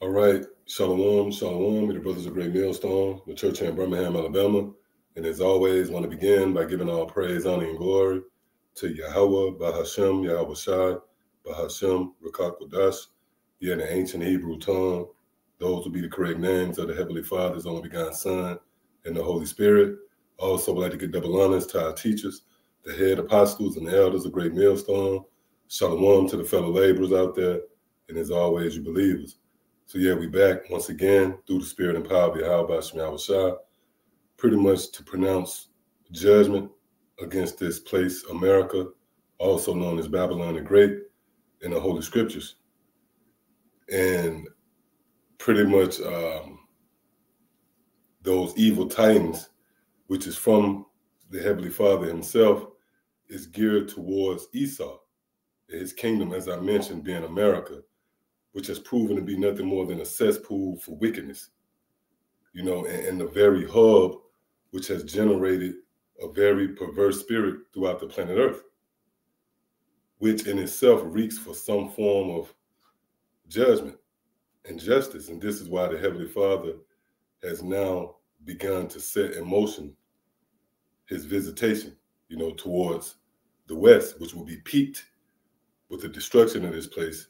All right, Shalom, Shalom, the brothers of Great Millstone, the church here in Birmingham, Alabama. And as always, want to begin by giving all praise, honor, and glory to Yahweh, Bahashem, Yahweh Shai, Bahashem, Rakak Wadash, yeah, in the ancient Hebrew tongue. Those will be the correct names of the Heavenly Father's only begotten Son and the Holy Spirit. Also, would like to give double honors to our teachers, the head apostles and the elders of Great Millstone. Shalom to the fellow laborers out there. And as always, you believers. So yeah, we back once again through the spirit and power of Yahweh Shema Shah, pretty much to pronounce judgment against this place, America, also known as Babylon the Great, in the Holy Scriptures. And pretty much um, those evil titans, which is from the Heavenly Father himself, is geared towards Esau, his kingdom, as I mentioned, being America which has proven to be nothing more than a cesspool for wickedness. You know, and, and the very hub which has generated a very perverse spirit throughout the planet Earth, which in itself reeks for some form of judgment and justice. And this is why the Heavenly Father has now begun to set in motion his visitation, you know, towards the West, which will be peaked with the destruction of this place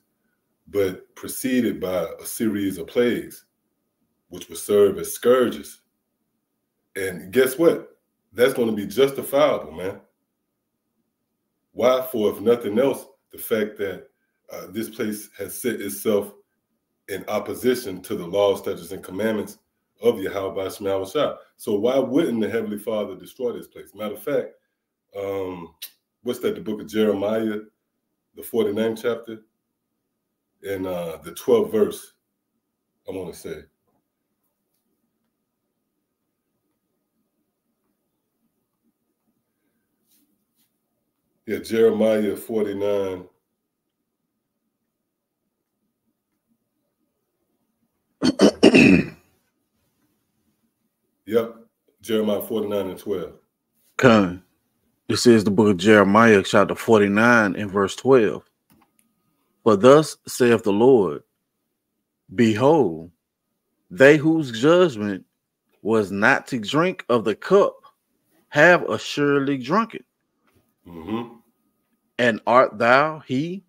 but preceded by a series of plagues, which would serve as scourges. And guess what? That's going to be justifiable, man. Why? For if nothing else, the fact that uh, this place has set itself in opposition to the laws, statutes, and commandments of Yahweh Shema. So why wouldn't the Heavenly Father destroy this place? Matter of fact, um, what's that? The book of Jeremiah, the 49th chapter in uh, the 12th verse, I want to say. Yeah, Jeremiah 49. yep, Jeremiah 49 and 12. Come. This is the book of Jeremiah, chapter 49 and verse 12. For thus saith the Lord Behold, they whose judgment was not to drink of the cup have assuredly drunk it. Mm-hmm. And art thou he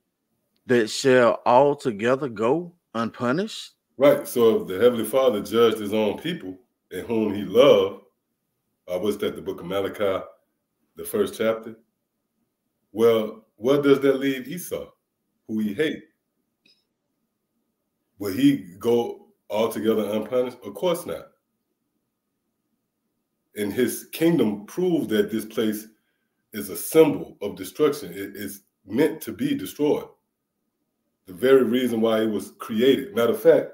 that shall altogether go unpunished? Right. So if the Heavenly Father judged his own people and whom he loved, I was that, the book of Malachi, the first chapter? Well, what does that leave Esau? Who he hate. Will he go altogether unpunished? Of course not. And his kingdom proved that this place is a symbol of destruction. It is meant to be destroyed. The very reason why it was created. Matter of fact,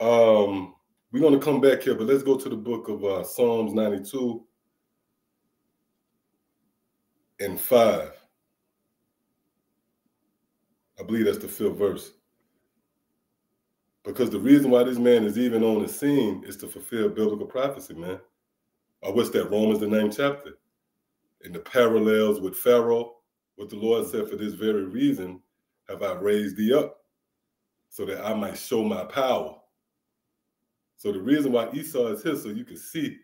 um, we're going to come back here, but let's go to the book of uh, Psalms 92 and 5. I believe that's the fifth verse. Because the reason why this man is even on the scene is to fulfill biblical prophecy, man. Uh, what's that? Romans, the ninth chapter. And the parallels with Pharaoh, what the Lord said, for this very reason have I raised thee up, so that I might show my power. So the reason why Esau is here, so you can see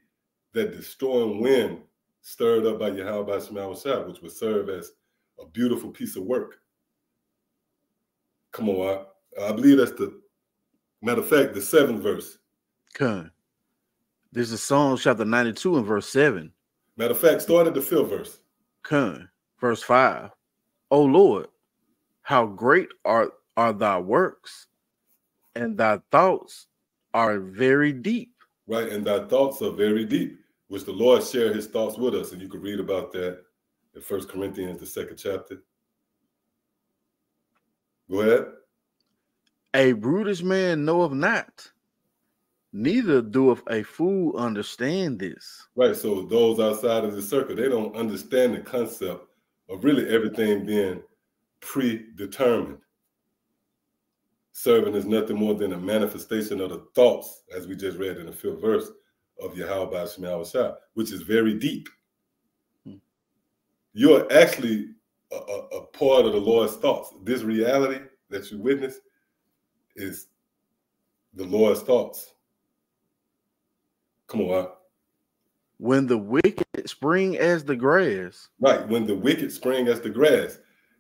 that destroying wind stirred up by Yahweh by Shema which would serve as a beautiful piece of work. Come on, I, I believe that's the matter of fact, the seventh verse. Come. This is Psalms chapter 92 and verse 7. Matter of fact, start at the fifth verse. Come. Verse 5. O Lord, how great are, are thy works, and thy thoughts are very deep. Right, and thy thoughts are very deep, which the Lord shared his thoughts with us. And you can read about that in First Corinthians, the second chapter. Go ahead. A brutish man knoweth not, neither doeth a fool understand this. Right. So those outside of the circle, they don't understand the concept of really everything being predetermined. Serving is nothing more than a manifestation of the thoughts, as we just read in the fifth verse of Yahweh Shema which is very deep. Hmm. You're actually a, a, part of the Lord's thoughts. This reality that you witness is the Lord's thoughts. Come on. When the wicked spring as the grass. Right. When the wicked spring as the grass,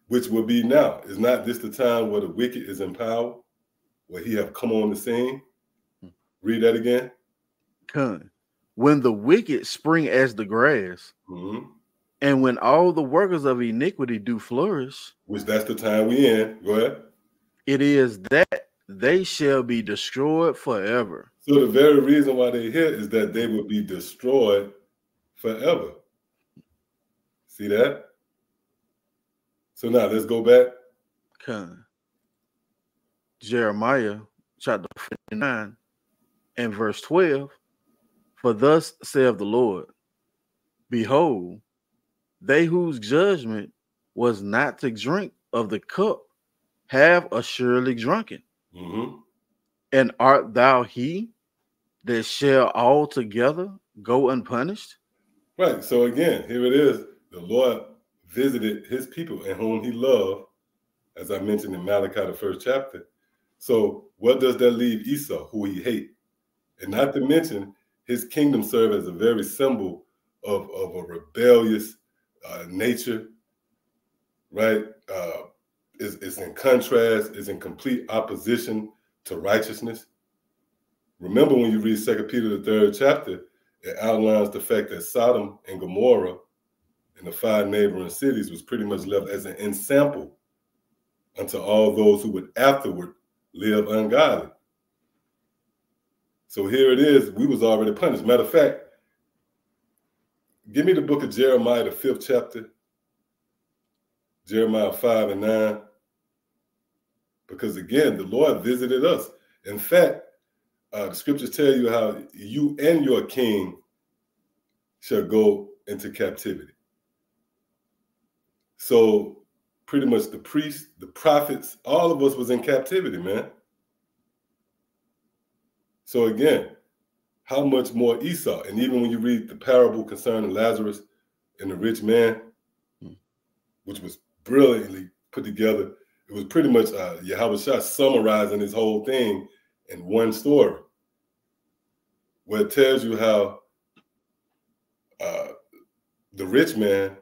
which will be now. Is not this the time where the wicked is in power, where he have come on the scene? Read that again. Come. When the wicked spring as the grass, mm-hmm. And when all the workers of iniquity do flourish, which that's the time we in. Go ahead. It is that they shall be destroyed forever. So the very reason why they're here is that they will be destroyed forever. See that? So now let's go back. Okay. Jeremiah chapter 59 and verse 12. For thus saith the Lord, Behold, they whose judgment was not to drink of the cup have assuredly drunken. Mm-hmm. And art thou he that shall altogether go unpunished? Right. So again, here it is. The Lord visited his people and whom he loved, as I mentioned in Malachi, the first chapter. So what does that leave Esau, who he hate? And not to mention, his kingdom served as a very symbol of, of a rebellious uh, nature, right? Uh, is, is in contrast, is in complete opposition to righteousness. Remember when you read Second Peter the third chapter, it outlines the fact that Sodom and Gomorrah and the five neighboring cities was pretty much left as an ensample unto all those who would afterward live ungodly. So here it is. We was already punished. Matter of fact, give me the book of Jeremiah, the fifth chapter, Jeremiah 5 and 9. Because again, the Lord visited us. In fact, uh, the scriptures tell you how you and your king shall go into captivity. So pretty much the priests, the prophets, all of us was in captivity, man. So again, how much more Esau? And even when you read the parable concerning Lazarus and the rich man, hmm. which was brilliantly put together, it was pretty much uh, Yahweh Shah summarizing this whole thing in one story, where it tells you how uh, the rich man,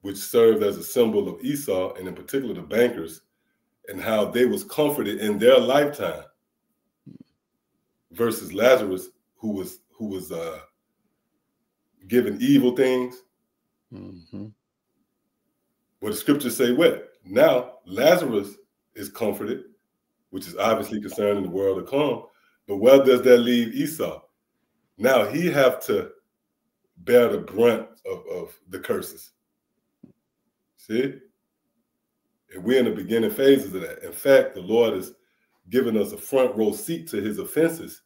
which served as a symbol of Esau, and in particular the bankers, and how they was comforted in their lifetime, versus Lazarus, who was who was uh, given evil things. Mm-hmm. What the scriptures say, what now Lazarus is comforted, which is obviously concerning the world to come. But where does that leave Esau? Now he have to bear the brunt of, of the curses. See? And we're in the beginning phases of that. In fact, the Lord is giving us a front row seat to his offenses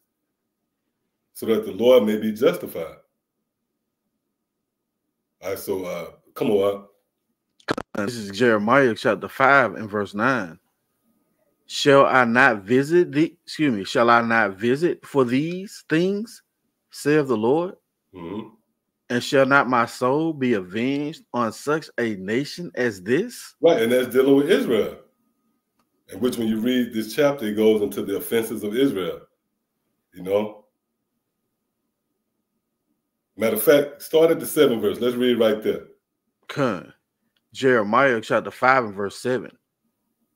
so that the Lord may be justified. All right, so uh, come on. This is Jeremiah chapter 5 and verse 9. Shall I not visit the excuse me, shall I not visit for these things, saith the Lord? Mm-hmm. And shall not my soul be avenged on such a nation as this? Right, and that's dealing with Israel. In which, when you read this chapter, it goes into the offenses of Israel. You know? Matter of fact, start at the seventh verse. Let's read right there. Come. Jeremiah chapter 5 and verse 7.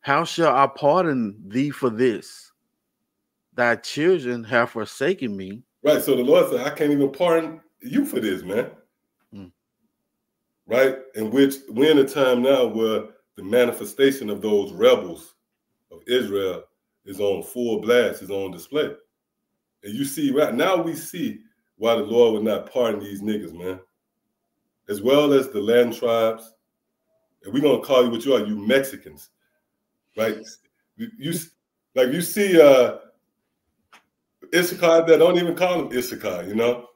How shall I pardon thee for this? Thy children have forsaken me. Right. So the Lord said, I can't even pardon you for this, man. Mm. Right? In which we're in a time now where the manifestation of those rebels of Israel is on full blast, is on display. And you see, right now we see why the Lord would not pardon these niggas, man. As well as the land tribes, and we're gonna call you what you are, you Mexicans, right? You, like you see uh Issachar that don't even call them Issachar, you know.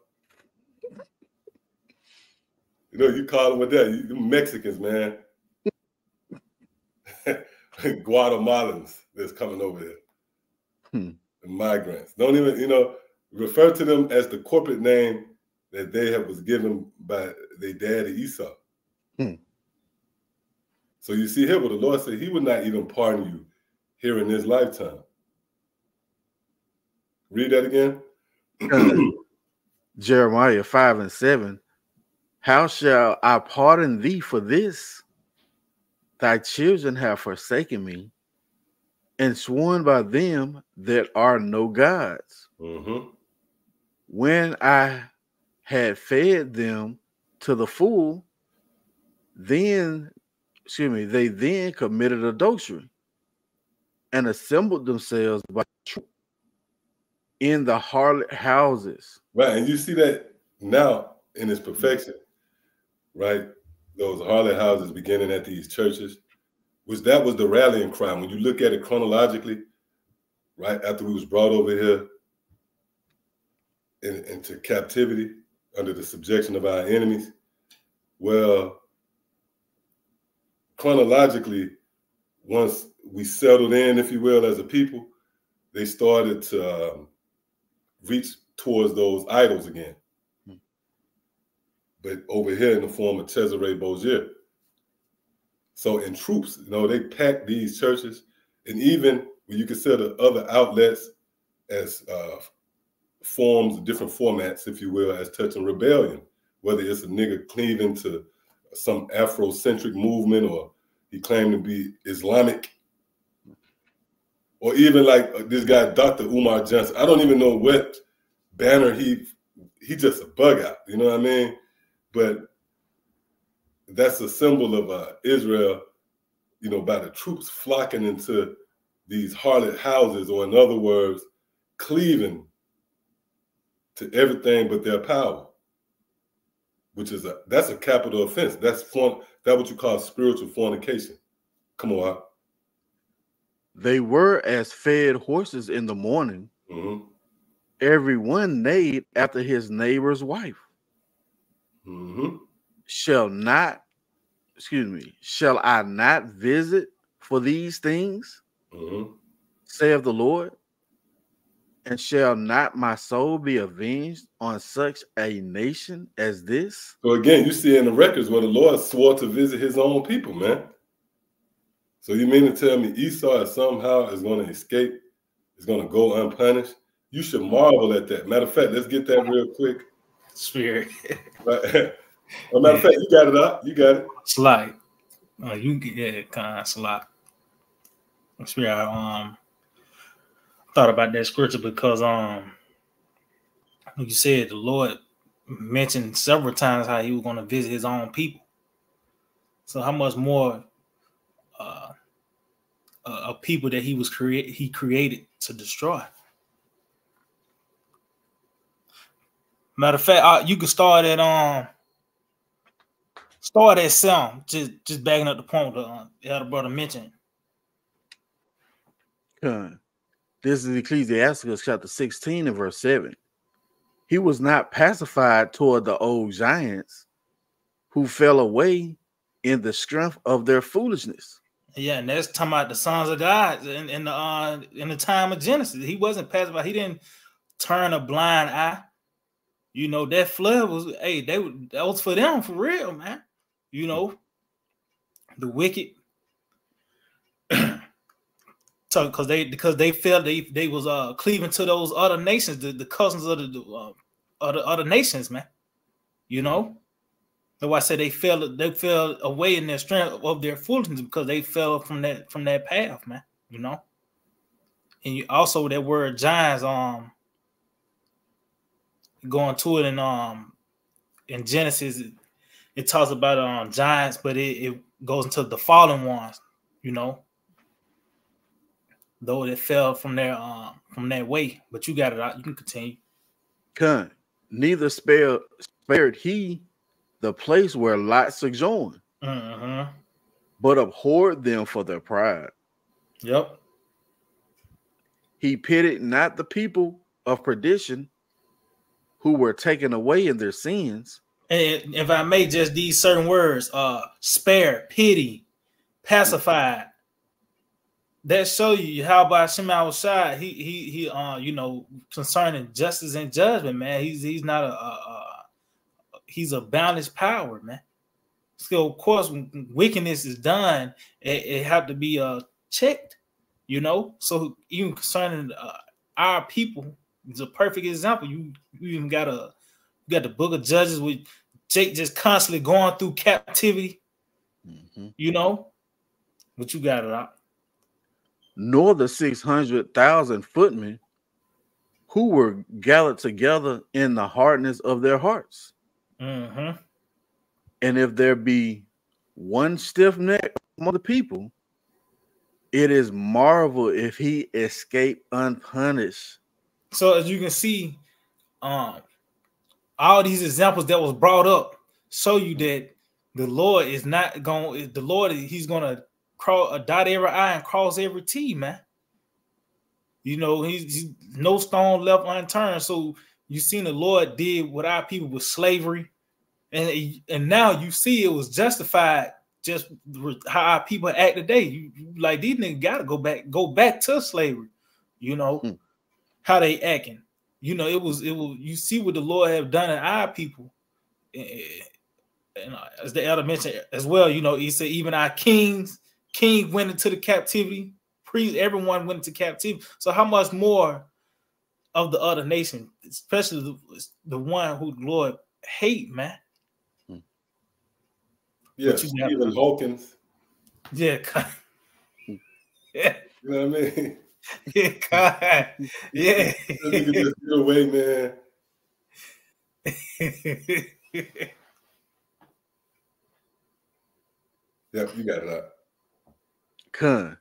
You know, you call them with that. You Mexicans, man. Guatemalans that's coming over here. Hmm. Migrants. Don't even, you know, refer to them as the corporate name that they have was given by their daddy Esau. Hmm. So you see here what the Lord said, He would not even pardon you here in this lifetime. Read that again. Jeremiah 5 and 7. How shall I pardon thee for this? Thy children have forsaken me and sworn by them that are no gods. Mm-hmm. When I had fed them to the full, then, excuse me, they then committed adultery and assembled themselves by in the harlot houses. Right, and you see that now in its mm-hmm. perfection, right? Those harlot houses beginning at these churches, which that was the rallying cry. When you look at it chronologically, right after we was brought over here in, into captivity under the subjection of our enemies, well, chronologically, once we settled in, if you will, as a people, they started to um, reach towards those idols again. Hmm. But over here in the form of Cesare Borgia. So in troops, you know, they packed these churches, and even when you consider other outlets as uh, forms, different formats, if you will, as touching rebellion, whether it's a nigga cleaving to some Afrocentric movement or he claimed to be Islamic, or even like this guy, Dr. Umar Johnson. I don't even know what banner he he just a bug out. You know what I mean? But that's a symbol of uh, Israel. You know, by the troops flocking into these harlot houses, or in other words, cleaving to everything but their power, which is a that's a capital offense. That's that what you call spiritual fornication. Come on. They were as fed horses in the morning. Mm-hmm. Every one neighed after his neighbor's wife. Mm-hmm. Shall not, excuse me, shall I not visit for these things? Mm-hmm. Saith the Lord. And shall not my soul be avenged on such a nation as this? So again, you see in the records where the Lord swore to visit his own people, man. So you mean to tell me Esau somehow is going to escape, is going to go unpunished? You should marvel at that. Matter of fact, let's get that real quick. Spirit. Right. well, matter of fact, you got it up. You got it. Slide. Uh, you get yeah, kind of slide. Spirit. Um, thought about that scripture because um like you said the Lord mentioned several times how he was going to visit his own people. So how much more uh, of people that he was create he created to destroy. Matter of fact, you can start at um start at some just just backing up the point that uh, the brother mentioned. Good. This is Ecclesiasticus chapter 16 and verse 7. He was not pacified toward the old giants who fell away in the strength of their foolishness. Yeah, and that's talking about the sons of God in, in the uh, in the time of Genesis. He wasn't pacified. He didn't turn a blind eye. You know that flood was hey, they that was for them for real, man. You know, the wicked so because they because they felt they they was uh cleaving to those other nations, the, the cousins of the uh, other other nations, man. You know, that's why I said they fell they fell away in their strength of their foolishness because they fell from that from that path, man. You know, and you also that word giants, um, going to it in um in Genesis, it, it talks about um giants, but it, it goes into the fallen ones, you know though it fell from their um from that way. But you got it out. You can continue. Con, neither spared spared he the place where Lot sojourned, uh-huh. but abhorred them for their pride. Yep. He pitied not the people of perdition who were taken away in their sins. And if I may just these certain words, uh spare, pity, pacified, that show you how by Shema Shai, he he he uh you know concerning justice and judgment, man. He's he's not a, a, a he's a boundless power, man. So of course, when wickedness is done, it, it have to be uh checked, you know. So even concerning uh, our people, It's a perfect example. You you even got a you got the book of Judges with Jake just constantly going through captivity. Mm-hmm. You know, but you got it out. Nor the six hundred thousand footmen who were gathered together in the hardness of their hearts. Mm-hmm. And if there be one stiff neck among the people, it is marvel if he escape unpunished. So as you can see, um, all these examples that was brought up show you that the Lord is not going. The Lord, He's going to cross a dot every I and cross every T, man. You know, he's, he's no stone left unturned. So you seen the Lord did what our people with slavery, and and now you see it was justified just how our people act today. You, you like these niggas gotta go back, go back to slavery. You know hmm. how they acting. You know it was it was. You see what the Lord have done in our people, and as the elder mentioned as well. You know he said even our kings, king went into the captivity. Priest, everyone went into captivity. So how much more of the other nation, especially the, the one who the Lord hate, man? Hmm. Yeah, Stephen Hawkins. Yeah. Hmm. yeah. You know what I mean? Yeah, God. Yeah. just get away, man. yep, you got it up. Con.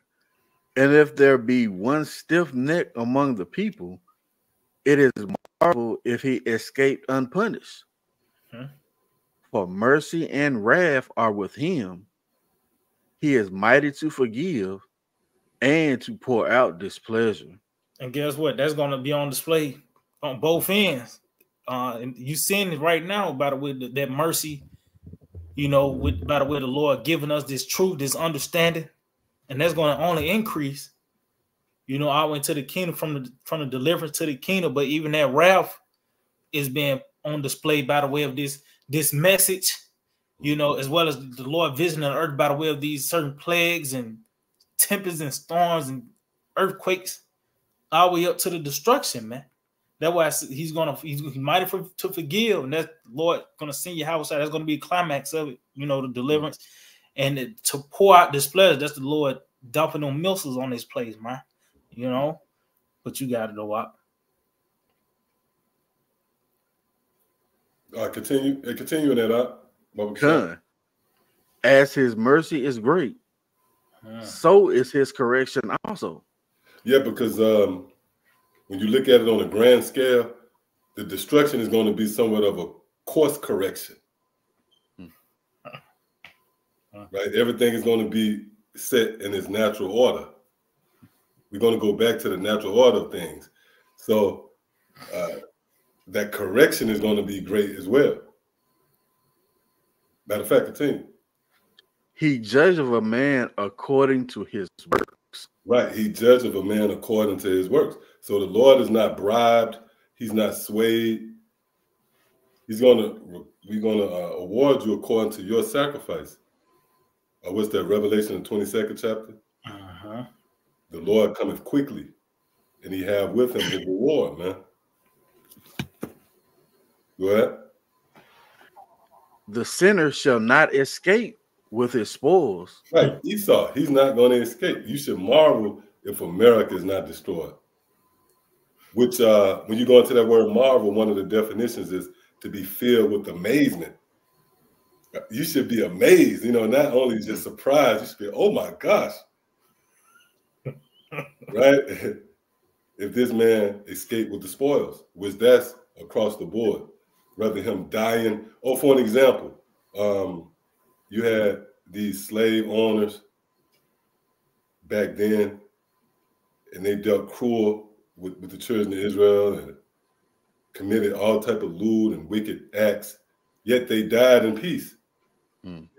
And if there be one stiff neck among the people, it is marvel if he escaped unpunished. Hmm. For mercy and wrath are with him. He is mighty to forgive and to pour out displeasure. And guess what? That's going to be on display on both ends. Uh, and you seeing it right now by the way that mercy, you know, with by the way the Lord giving us this truth, this understanding, and that's going to only increase. You know, I went to the kingdom from the from the deliverance to the kingdom, but even that wrath is being on display by the way of this this message, you know, as well as the Lord visiting the earth by the way of these certain plagues and tempests and storms and earthquakes, all the way up to the destruction, man. That's why he's gonna he's mighty for, to forgive, and that Lord gonna send your house. That's gonna be a climax of it, you know, the deliverance, and it, to pour out this pleasure. That's the Lord dumping them missiles on this place, man. You know, but you got to know what. Uh, continue. Uh, continue that up. Done. As his mercy is great, so is his correction also. Yeah, because um, when you look at it on a grand scale, the destruction is going to be somewhat of a course correction. Hmm. Right? Everything is going to be set in its natural order. We're going to go back to the natural order of things. So, uh, that correction is going to be great as well. Matter of fact, continue. He judge of a man according to his works. Right. He judge of a man according to his works. So the Lord is not bribed. He's not swayed. He's gonna we're gonna uh, award you according to your sacrifice. Uh, what's that? Revelation, the twenty second chapter. Uh-huh. The Lord cometh quickly, and He have with Him His reward, man. Go ahead. The sinner shall not escape with his spoils. Right. Esau, he's not going to escape. You should marvel if America is not destroyed. Which, uh, when you go into that word marvel, one of the definitions is to be filled with amazement. You should be amazed, you know, not only just surprised, you should be, oh my gosh. right? if this man escaped with the spoils, which that's across the board rather him dying. Oh, for an example, um, you had these slave owners back then, and they dealt cruel with, with the children of Israel and committed all type of lewd and wicked acts. Yet they died in peace.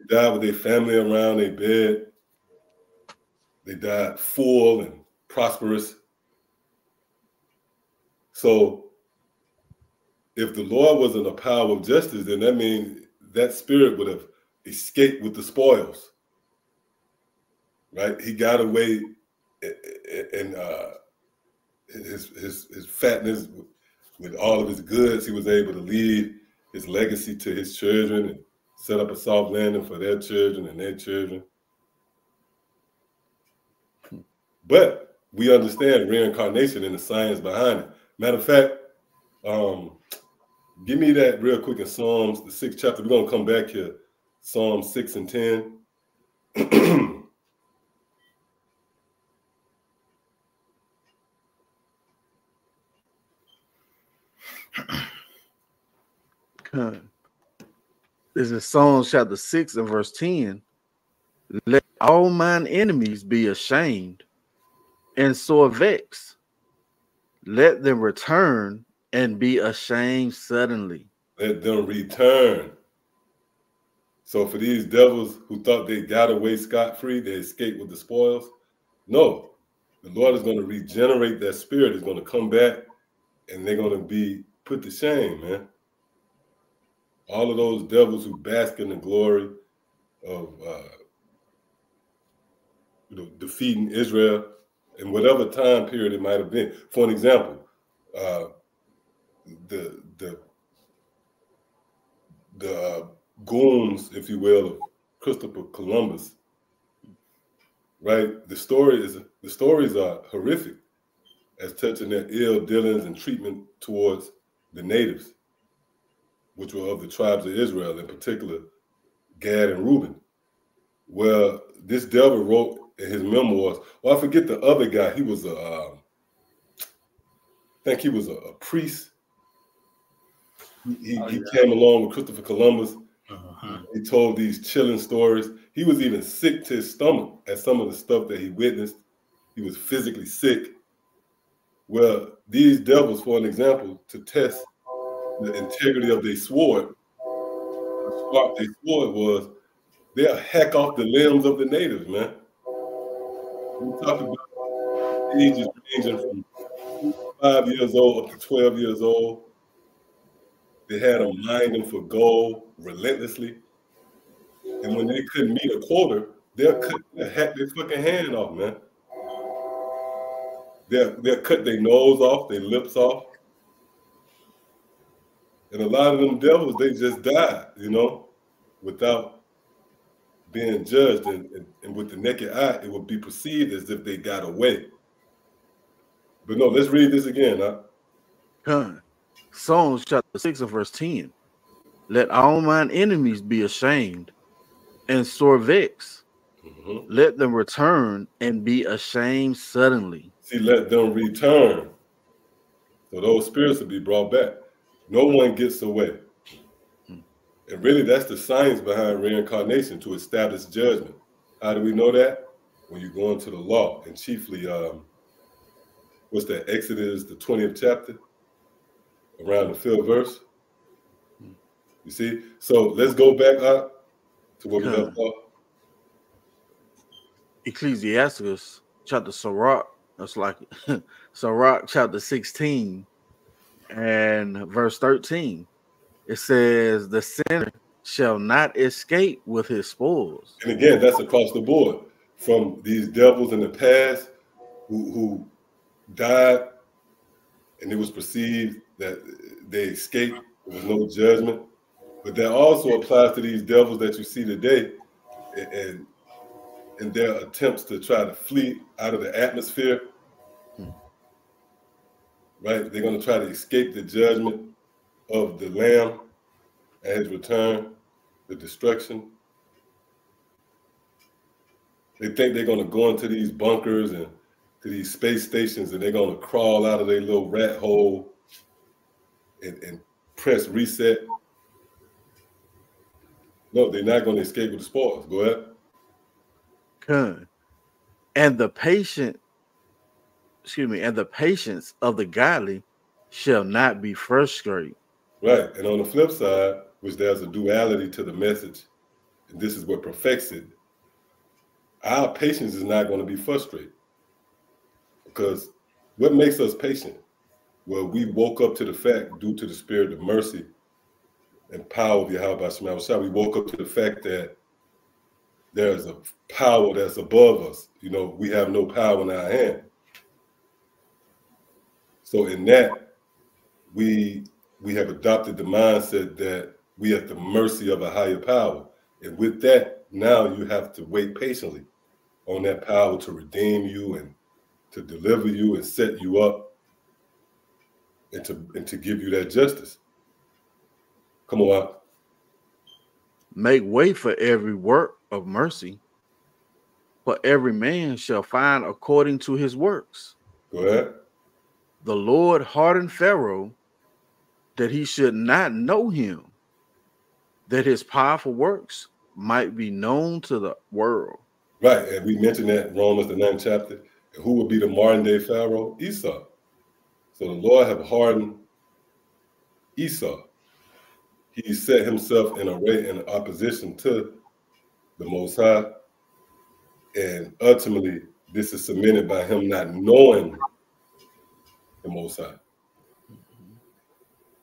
Died with their family around their bed. They died full and prosperous. So if the Lord was in a power of justice, then that means that spirit would have escaped with the spoils. Right? He got away and uh, his his his fatness with all of his goods, he was able to leave his legacy to his children set up a soft landing for their children and their children. But we understand reincarnation and the science behind it. Matter of fact, um, give me that real quick in Psalms, the sixth chapter. We're gonna come back here, Psalm six and ten. This is in Psalms chapter 6 and verse 10. Let all mine enemies be ashamed and sore vexed. Let them return and be ashamed suddenly. Let them return. So for these devils who thought they got away scot-free, they escaped with the spoils. No, the Lord is going to regenerate that spirit, is going to come back, and they're going to be put to shame, man all of those devils who bask in the glory of uh, you know defeating Israel in whatever time period it might have been. For an example, uh, the the the uh, goons, if you will, of Christopher Columbus. Right, the story is the stories are horrific as touching their ill dealings and treatment towards the natives which were of the tribes of Israel, in particular, Gad and Reuben. Well, this devil wrote in his memoirs. Well, I forget the other guy. He was a, uh, I think he was a, a priest. He, he, oh, yeah. he, came along with Christopher Columbus. Uh-huh. He told these chilling stories. He was even sick to his stomach at some of the stuff that he witnessed. He was physically sick. Well, these devils, for an example, to test the integrity of their sword, the spark they sword was they'll hack off the limbs of the natives, man. We talk about ages ranging from five years old up to 12 years old. They had them mining for gold relentlessly. And when they couldn't meet a quota, they'll cut their fucking hand off, man. They'll, they'll cut their nose off, their lips off. And a lot of them devils, they just died, you know, without being judged. And, and, and with the naked eye, it would be perceived as if they got away. But no, let's read this again. Huh? Huh. Psalms chapter 6 and verse 10. Let all mine enemies be ashamed and sore vexed. Mm-hmm. Let them return and be ashamed suddenly. See, let them return. So those spirits will be brought back. No one gets away. And really, that's the science behind reincarnation to establish judgment. How do we know that? When you go into the law, and chiefly, um, what's that? Exodus, the 20th chapter, around the fifth verse. You see? So let's go back up to what we left off. Ecclesiasticus chapter Sirach. That's like Sirach chapter 16 and verse 13 it says the sinner shall not escape with his spoils. And again that's across the board from these devils in the past who, who died and it was perceived that they escaped was no judgment. But that also applies to these devils that you see today and and their attempts to try to flee out of the atmosphere right? They're going to try to escape the judgment of the Lamb at his return, the destruction. They think they're going to go into these bunkers and to these space stations and they're going to crawl out of their little rat hole and, and press reset. No, they're not going to escape with the spoils. Go ahead. Good. And the patient excuse me, and the patience of the godly shall not be frustrated. Right. And on the flip side, which there's a duality to the message, and this is what perfects it, our patience is not going to be frustrated. Because what makes us patient? Well, we woke up to the fact, due to the spirit of mercy and power of Yahweh we woke up to the fact that there's a power that's above us. You know, we have no power in our hand. So in that, we we have adopted the mindset that we at the mercy of a higher power. And with that, now you have to wait patiently on that power to redeem you and to deliver you and set you up and to and to give you that justice. Come on. Make way for every work of mercy, for every man shall find according to his works. Go ahead. The Lord hardened Pharaoh that he should not know him, that his powerful works might be known to the world. Right, and we mentioned that Romans the ninth chapter. Who would be the modern day Pharaoh? Esau. So the Lord have hardened Esau. He set himself in array in opposition to the Most High, and ultimately, this is cemented by him not knowing the Most High.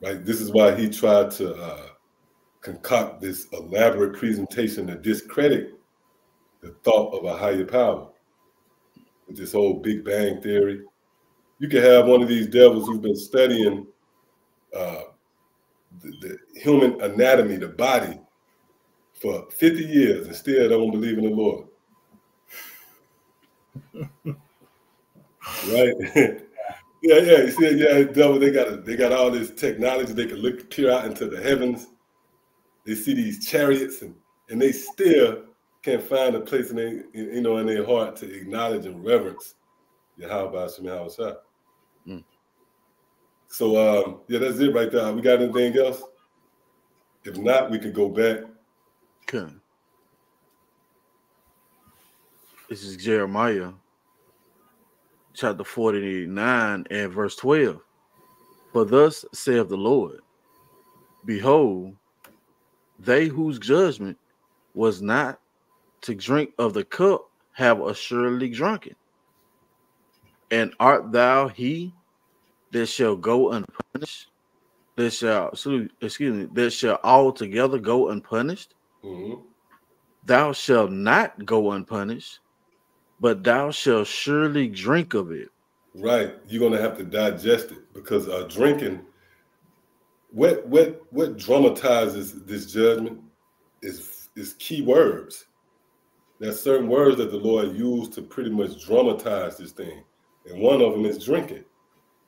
Right. This is why he tried to uh, concoct this elaborate presentation to discredit the thought of a higher power. With this whole Big Bang theory, you can have one of these devils who's been studying uh, the, the, human anatomy, the body, for 50 years and still don't believe in the Lord. right? Yeah, yeah. You see, yeah, devil. They got they got all this technology. They can look peer out into the heavens. They see these chariots, and and they still can't find a place in their you know in their heart to acknowledge and reverence Yahweh Shema Shah. Mm. So um, yeah, that's it right there. We got anything else? If not, we could go back. Okay. This is Jeremiah chapter 49 and verse 12. For thus saith the Lord, Behold, they whose judgment was not to drink of the cup have assuredly drunken. And art thou he that shall go unpunished? That shall excuse me, that shall altogether go unpunished? Mm-hmm. Thou shalt not go unpunished, but thou shalt surely drink of it. Right. You're gonna have to digest it because uh drinking what what what dramatizes this judgment is is key words. There's certain words that the Lord used to pretty much dramatize this thing. And one of them is drinking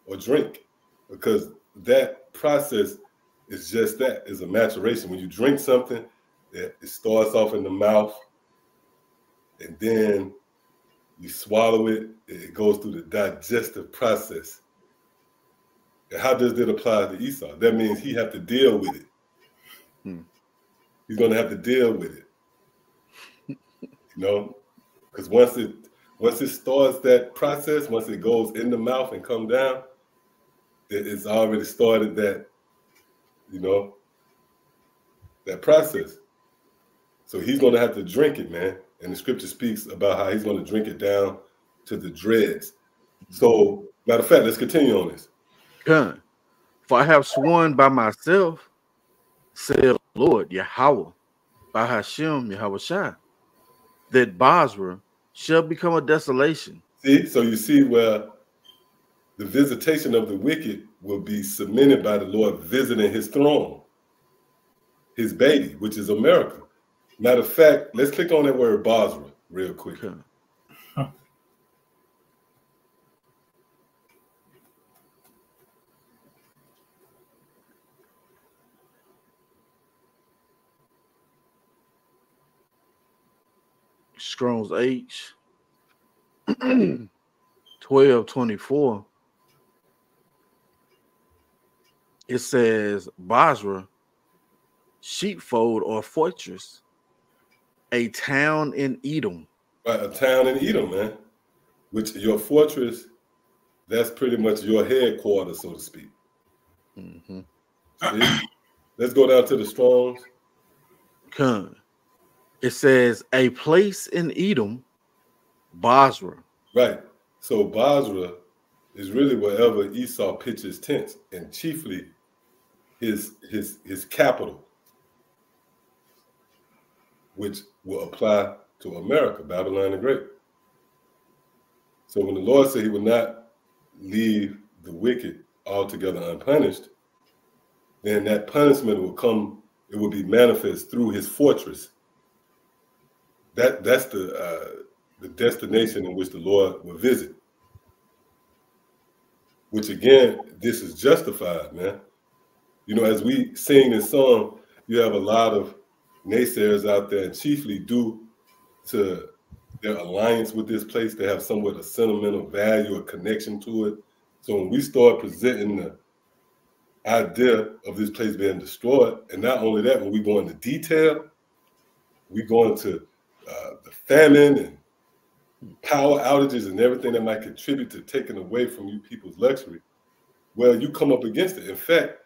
or drink, because that process is just that is a maturation. When you drink something, it, it starts off in the mouth, and then you swallow it, it goes through the digestive process. And how does that apply to Esau? That means he have to deal with it. Hmm. He's going to have to deal with it. you know, because once it once it starts that process, once it goes in the mouth and come down, it's already started that, you know, that process. So he's going to have to drink it, man. And the scripture speaks about how he's going to drink it down to the dregs. So, matter of fact, let's continue on this. Good. For I have sworn by myself, said Lord Yahweh, by Hashem Yahweh Shai, that Basra shall become a desolation. See, so you see where the visitation of the wicked will be cemented by the Lord visiting his throne, his baby, which is America. Matter of fact, let's click on that word Basra real quick. Strong's H 1224. It says Basra, sheepfold or fortress a town in Edom. Right, a town in Edom, man. Which your fortress, that's pretty much your headquarters, so to speak. Mm-hmm. Let's go down to the Strongs. Come. It says a place in Edom, Basra. Right. So Basra is really wherever Esau pitches tents, and chiefly his his his capital which will apply to America, Babylon the Great. So when the Lord said he would not leave the wicked altogether unpunished, then that punishment will come, it will be manifest through his fortress. That that's the uh, the destination in which the Lord will visit. Which again, this is justified, man. You know, as we sing this song, you have a lot of naysayers out there, and chiefly due to their alliance with this place, they have somewhat a sentimental value or connection to it. So when we start presenting the idea of this place being destroyed, and not only that, when we go into detail, we go into uh, the famine and power outages and everything that might contribute to taking away from you people's luxury. Well, you come up against it. In fact,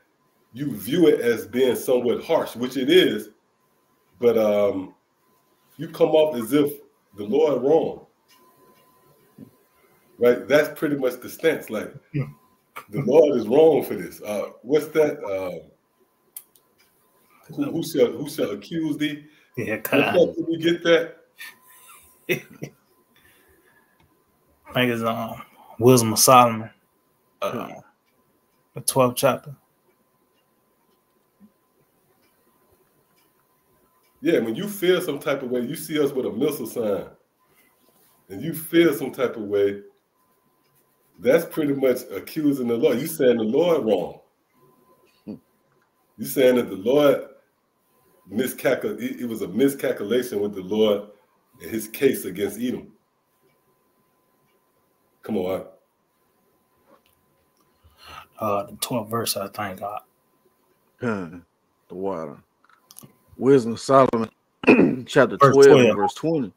you view it as being somewhat harsh, which it is, but um, you come off as if the Lord wrong. Right? That's pretty much the stance. Like the Lord is wrong for this. Uh, what's that? Uh, who, who, shall who shall accuse thee? Yeah, God. Did we get that? I think it's um Wisdom of Solomon, uh, the 12th chapter. Yeah, when you feel some type of way, you see us with a missile sign, and you feel some type of way, that's pretty much accusing the Lord. You saying the Lord wrong. You saying that the Lord miscalculated, it, it was a miscalculation with the Lord in his case against Edom. Come on. Uh, the 12th verse, I thank God. Huh, the water. Wisdom of Solomon, chapter Verse 12, 12. verse 20.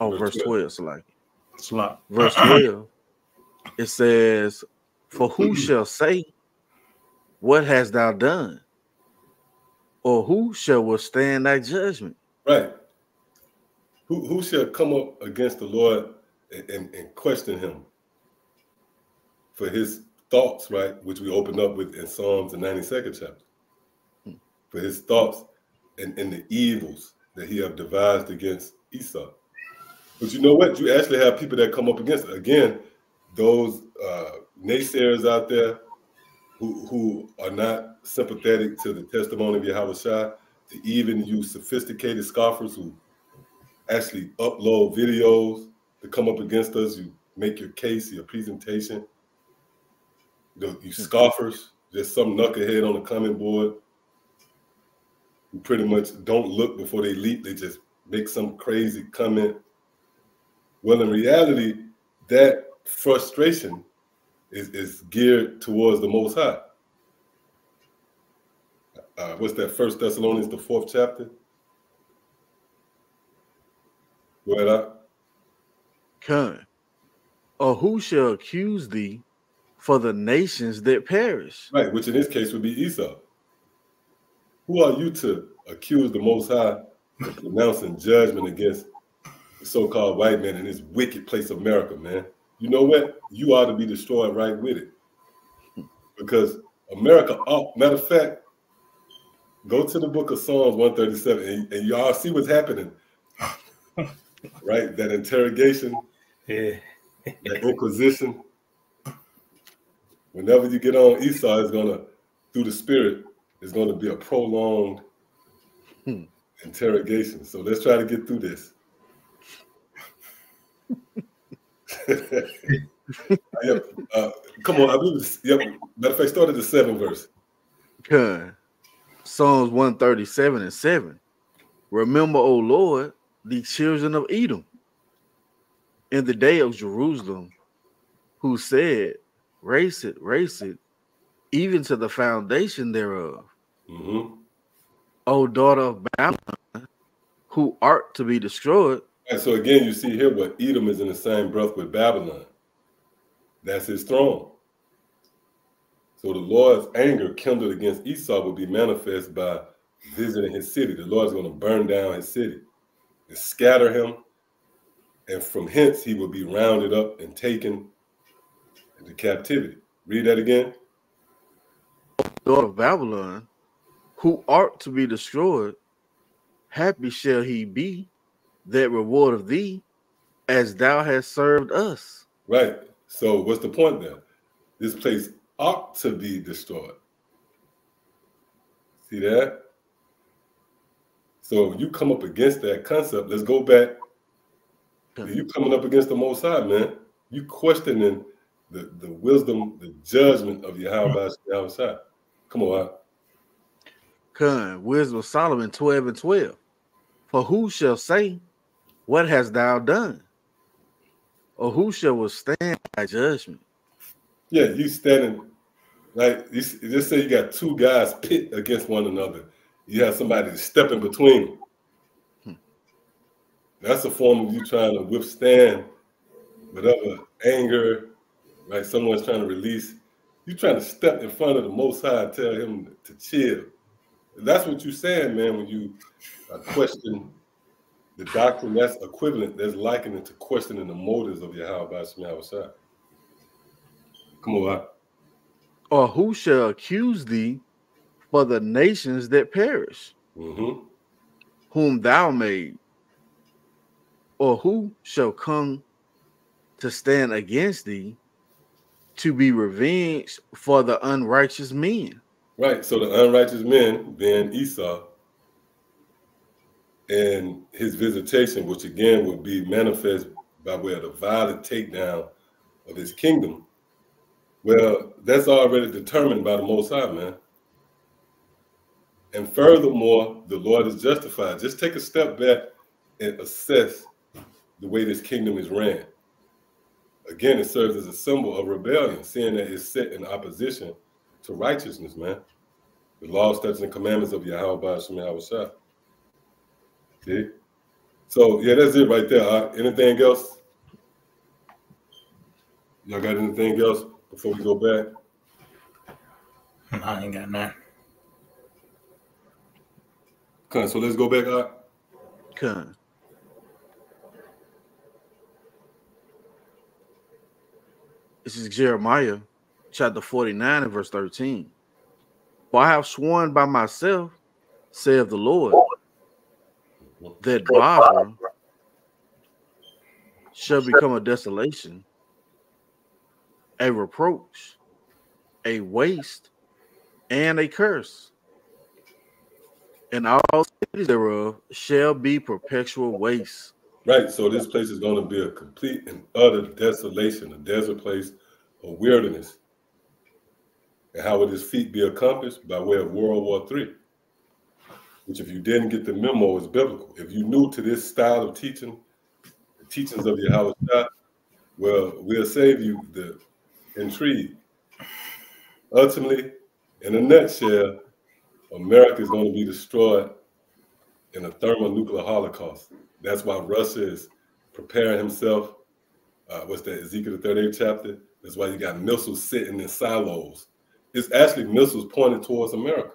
Oh, Verse verse 12. 12, so like it's a lot. verse 12. It says, For who shall say, What hast thou done? Or who shall withstand thy judgment? Right. Who who shall come up against the Lord and, and, and question him for his thoughts, right? Which we opened up with in Psalms the 92nd chapter. Hmm. For his thoughts and, and the evils that he have devised against Esau. But you know what? You actually have people that come up against it. Again, those uh, naysayers out there who, who are not sympathetic to the testimony of Yahweh Shai, to even you sophisticated scoffers who actually upload videos to come up against us. You make your case, your presentation. The, you scoffers, just some knucklehead on the comment board pretty much don't look before they leap. They just make some crazy comment. Well, in reality, that frustration is, is geared towards the Most High. Uh, what's that? First Thessalonians, the fourth chapter. Ahead. Ak. Come. Or who shall accuse thee for the nations that perish? Right, which in this case would be Esau. Who are you to accuse the Most High of pronouncing judgment against the so-called white man in this wicked place, America, man? You know what? You ought to be destroyed right with it. Because America, oh, matter of fact, go to the book of Psalms 137 and, and y'all see what's happening. right? That interrogation, Yeah. that inquisition. Whenever you get on Esau, it's gonna, through the spirit, it's gonna be a prolonged Hmm. interrogation. So let's try to get through this. yep. Uh, come on, I believe this. Yep. Matter of fact, start at the seventh verse. Come. Psalms 137 and 7. Remember, O Lord, the children of Edom in the day of Jerusalem, who said, Race it, race it, even to the foundation thereof. Hmm O daughter of Babylon, who art to be destroyed. And so again, you see here what Edom is in the same breath with Babylon. That's his throne. So the Lord's anger kindled against Esau will be manifest by visiting his city. The Lord's going to burn down his city and scatter him. And from hence he will be rounded up and taken into captivity. Read that again. daughter of Babylon, who art to be destroyed, happy shall he be that reward of thee, as thou hast served us. Right. So what's the point there? This place ought to be destroyed. See that? So you come up against that concept. Let's go back. You coming up against the Most High, man. You questioning the, the wisdom, the judgment of your Yahweh Yahweh Come on. Khan, Wisdom of Solomon 12 and 12. For who shall say, What hast thou done? Or who shall withstand thy judgment? Yeah, you standing like you just say you got two guys pit against one another. You have somebody stepping between them. Hmm. That's a form of you trying to withstand whatever anger, right? Someone's trying to release. You're trying to step in front of the Most High and tell him to chill. That's what you're saying, man, when you uh, question the doctrine. That's equivalent. That's likening to questioning the motives of Yahweh Shemah Come on, Or who shall accuse thee for the nations that perish, mm-hmm. whom thou made? Or who shall come to stand against thee to be revenged for the unrighteous men? Right. So the unrighteous men, being Esau, and his visitation, which again would be manifest by way of the violent takedown of his kingdom. Well, that's already determined by the Most High, man. And furthermore, the Lord is justified. Just take a step back and assess the way this kingdom is ran. Again, it serves as a symbol of rebellion, seeing that it's set in opposition to righteousness, man. The law, statutes, and commandments of Yahweh Shem Yahweh See? So yeah, that's it right there. Uh, anything else? Y'all got anything else before we go back? I ain't got none. Okay, so let's go back up. Okay. This is Jeremiah chapter 49 and verse 13. For I have sworn by myself, saith the Lord, that Babel shall become a desolation, a reproach, a waste, and a curse. And all cities thereof shall be perpetual waste. Right. So this place is going to be a complete and utter desolation, a desert place, a wilderness. And how would this feat be accomplished? By way of World War III, which, if you didn't get the memo, is biblical. If you're new to this style of teaching, the teachings of Yahweh Shah, well, we'll save you the intrigue. Ultimately, in a nutshell, America is going to be destroyed in a thermonuclear holocaust. That's why Russia is preparing himself. Uh, what's that, Ezekiel the 38th chapter? That's why you got missiles sitting in silos it's actually missiles pointed towards America.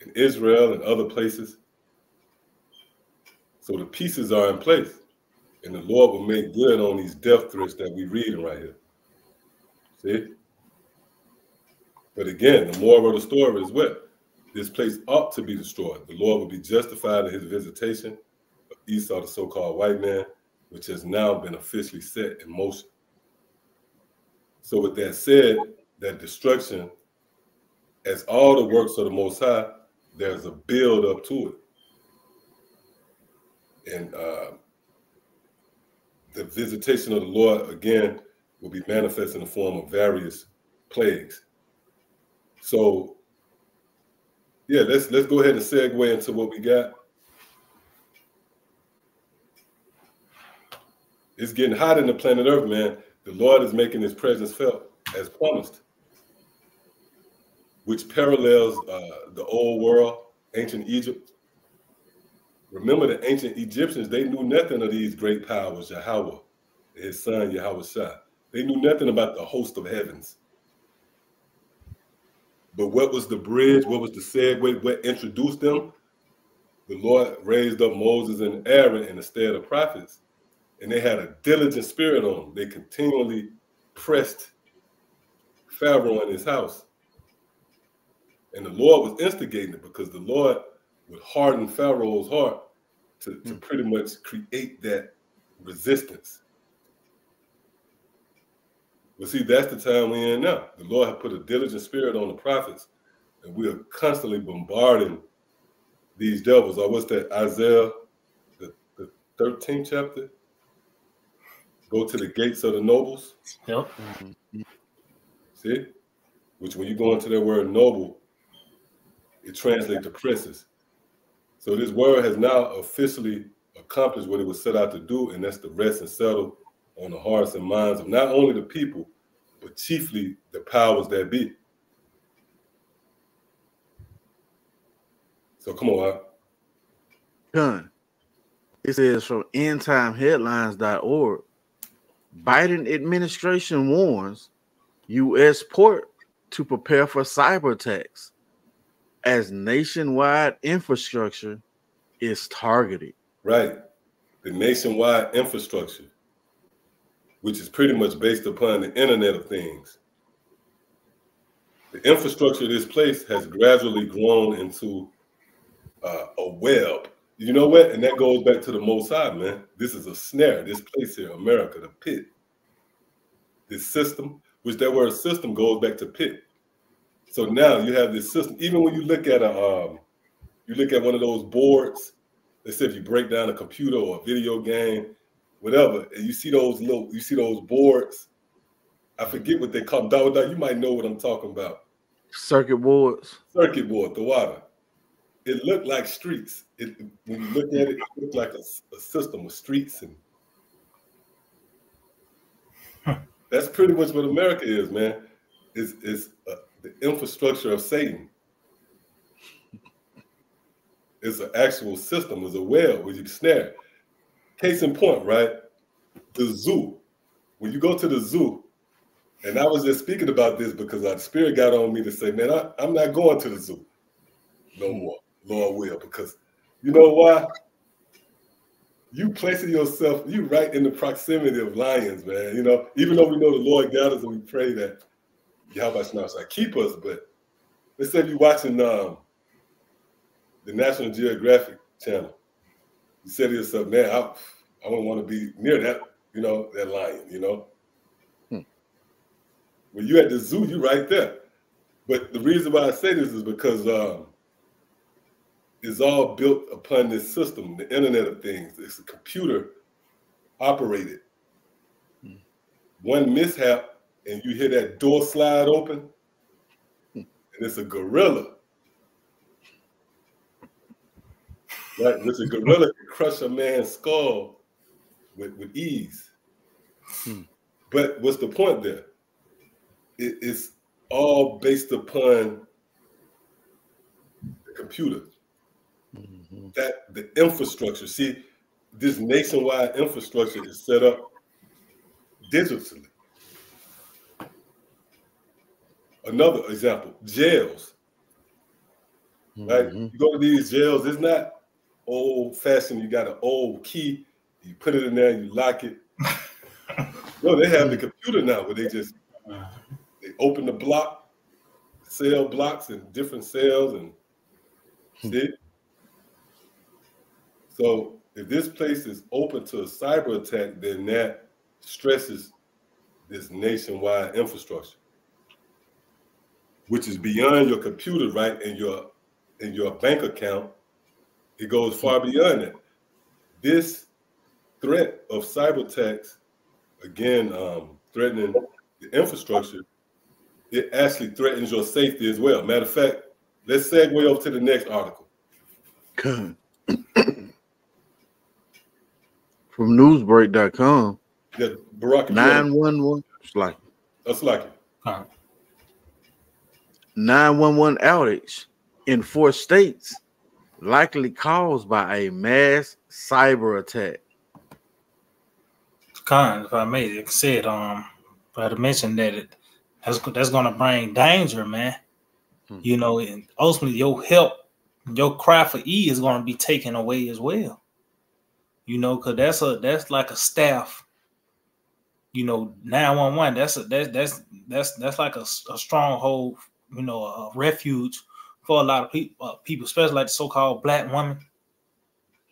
In Israel and other places. So the pieces are in place. And the Lord will make good on these death threats that we're reading right here. See? But again, the moral of the story is what? This place ought to be destroyed. The Lord will be justified in his visitation of Esau, the so-called white man, which has now been officially set in motion. So with that said, that destruction, as all the works of the Most High, there's a build up to it. And uh, the visitation of the Lord, again, will be manifest in the form of various plagues. So, yeah, let's let's go ahead and segue into what we got. It's getting hot in the planet Earth, man. The Lord is making his presence felt as promised which parallels uh, the old world, ancient Egypt. Remember the ancient Egyptians, they knew nothing of these great powers, Yahweh, his son Yahweh Shah. They knew nothing about the host of heavens. But what was the bridge? What was the segue? What introduced them? The Lord raised up Moses and Aaron in the stead of prophets, and they had a diligent spirit on them. They continually pressed Pharaoh in his house. And the Lord was instigating it because the Lord would harden Pharaoh's heart to, to mm. pretty much create that resistance. But see, that's the time we're in now. The Lord had put a diligent spirit on the prophets and we are constantly bombarding these devils. Or what's that? Isaiah, the, the 13th chapter. Go to the gates of the nobles. Yep. See? Which when you go into that word noble, it translates to princes. So this word has now officially accomplished what it was set out to do, and that's to rest and settle on the hearts and minds of not only the people, but chiefly the powers that be. So come on, Al. Done. It says from endtimeheadlines.org Biden administration warns U.S. port to prepare for cyber attacks as nationwide infrastructure is targeted. Right. The nationwide infrastructure, which is pretty much based upon the Internet of Things. The infrastructure of this place has gradually grown into uh, a web. You know what? And that goes back to the Most High, man. This is a snare. This place here, America, the pit. This system, which that word system goes back to pit. So now you have this system. Even when you look at a, um, you look at one of those boards. Let's say if you break down a computer or a video game, whatever, and you see those little, you see those boards. I forget what they call them. You might know what I'm talking about. Circuit boards. Circuit board, the water. It looked like streets. It, when you look at it, it looked like a, a system of streets and that's pretty much what America is, man. It's, it's uh, the infrastructure of Satan. It's an actual system, it's a well where you can snare. Case in point, right? The zoo. When you go to the zoo, and I was just speaking about this because our spirit got on me to say, man, I, I'm not going to the zoo no hmm. more, Lord will, because you know why? You placing yourself, you right in the proximity of lions, man. You know, even though we know the Lord got us and we pray that Yahweh Shai keep us, but let's say you're watching um, the National Geographic channel. You say to yourself, man, I, I don't want to be near that, you know, that lion, you know. Hmm. When you at the zoo, you right there. But the reason why I say this is because um, it's all built upon this system, the Internet of Things. It's a computer operated. Hmm. One mishap, and you hear that door slide open, and it's a gorilla. Right, which a gorilla can crush a man's skull with, with ease. Hmm. But what's the point there? It, it's all based upon the computer. Mm-hmm. That the infrastructure. See, this nationwide infrastructure is set up digitally. Another example, jails. Mm-hmm. Right? You go to these jails, it's not old fashioned. You got an old key, you put it in there, you lock it. no, they have the computer now where they just they open the block, cell blocks and different cells and see. So if this place is open to a cyber attack, then that stresses this nationwide infrastructure, which is beyond your computer, right? And your and your bank account. It goes far beyond that. This threat of cyber attacks, again, um, threatening the infrastructure, it actually threatens your safety as well. Matter of fact, let's segue over to the next article. Good. from newsbreak.com. Yeah, Barack 911. It's like that's like it. All right. 911 outage in four states likely caused by a mass cyber attack. Con, if I may, like said, um, I had mentioned that it that's that's gonna bring danger, man. Hmm. You know, and ultimately your help, your cry for E is gonna be taken away as well you know, because that's a that's like a staff. You know, nine one one. That's a that's that's that's that's like a, a stronghold. You know, a refuge for a lot of people. Uh, people, especially like the so called black woman.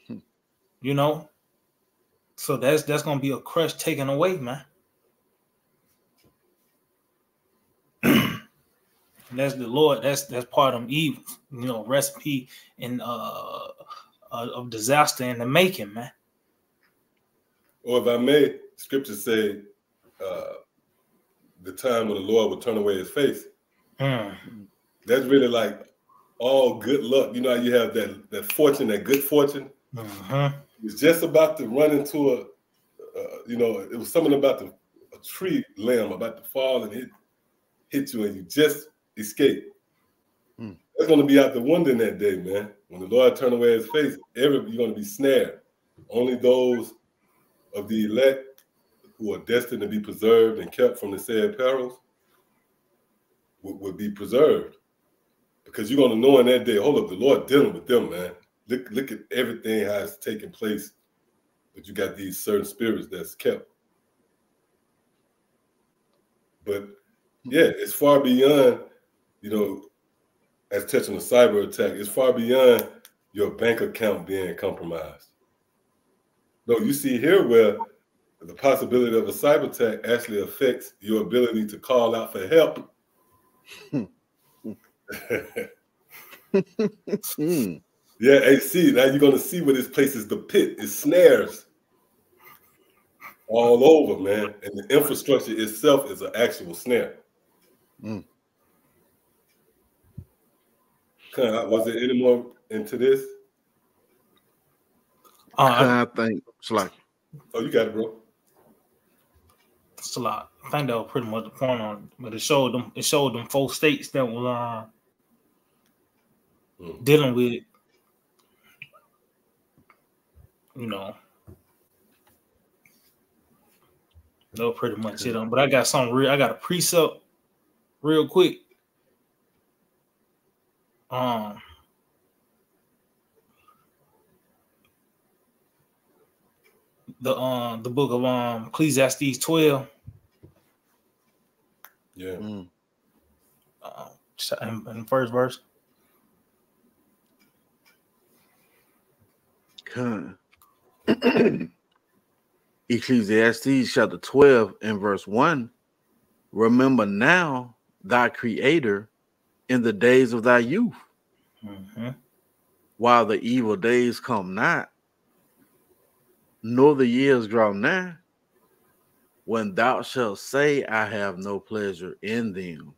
Hmm. You know, so that's that's gonna be a crush taken away, man. That's the Lord. That's that's part of them evils. You know, recipe and uh, uh of disaster in the making, man. Or if I may, Scripture say uh the time when the Lord will turn away his face. Mm. That's really like all good luck. You know how you have that that fortune, that good fortune. He was just about to run into a, uh, you know, it was something about the a tree limb about to fall and hit hit you, and you just escape. Hmm. That's going to be out the window that day, man. When the Lord turn away His face, every you're going to be snared. Only those of the elect who are destined to be preserved and kept from the said perils would, would be preserved. Because you're going to know in that day, hold up, the Lord dealing with them, man. Look, look at everything how it's taking place. But you got these certain spirits that's kept. But yeah, it's far beyond, you know, as touching a cyber attack, it's far beyond your bank account being compromised. No, you see here where the possibility of a cyber attack actually affects your ability to call out for help. Hmm. Yeah, AC. Now you're gonna see where this place is the pit. It's snares all over, man. And the infrastructure itself is an actual snare. Mm. Was there any more into this? Uh, I think it's like Oh, you got it, bro. It's a lot. I think that was pretty much the point on, it. but it showed them. It showed them four states that were uh, Mm. dealing with, it. you know, that was pretty much it. On, but I got something real. I got a precept real quick. Um. The um the book of um Ecclesiastes 12 Yeah. mm, uh, in, in the first verse. Con. Ecclesiastes chapter 12 and verse 1. Remember now thy creator in the days of thy youth, Mhm. while the evil days come not, nor the years draw nigh, when thou shalt say, I have no pleasure in them.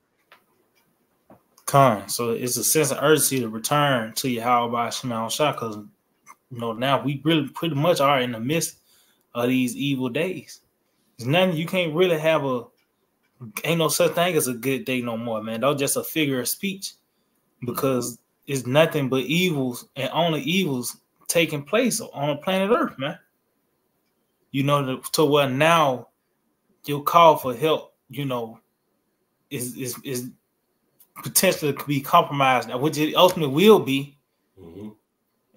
Con. So it's a sense of urgency to return to Yahweh by Shema Shah because you know now we really pretty much are in the midst of these evil days. There's nothing you can't really have a ain't no such thing as a good day no more, man. That's just a figure of speech because mm-hmm. it's nothing but evils and only evils taking place on a planet Earth, man. You know, to, to where now your call for help, you know, is is is potentially could be compromised now, which it ultimately will be. Mhm.